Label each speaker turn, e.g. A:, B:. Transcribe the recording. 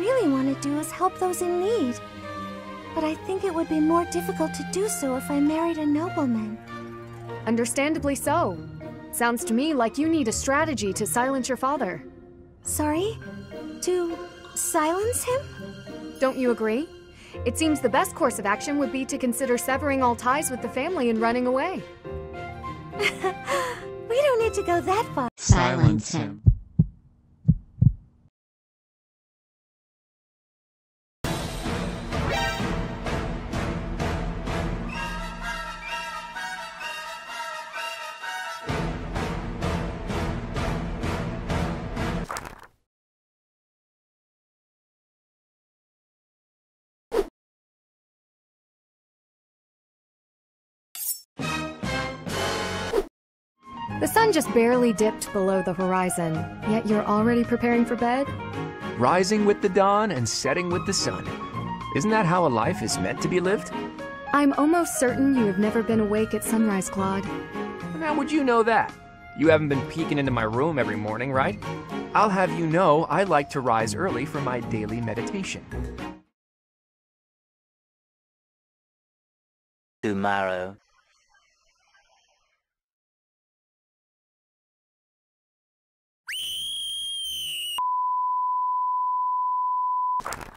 A: really want to do is help those in need. But I think it would be more difficult to do so if I married a nobleman.
B: Understandably so. Sounds to me like you need a strategy to silence your father.
A: Sorry? To silence him?
B: Don't you agree? It seems the best course of action would be to consider severing all ties with the family and running away.
A: we don't need to go that far.
C: Silence him.
B: The sun just barely dipped below the horizon, yet you're already preparing for bed?
D: Rising with the dawn and setting with the sun. Isn't that how a life is meant to be lived?
B: I'm almost certain you have never been awake at sunrise, Claude.
D: And how would you know that? You haven't been peeking into my room every morning, right? I'll have you know I like to rise early for my daily meditation.
E: Tomorrow. you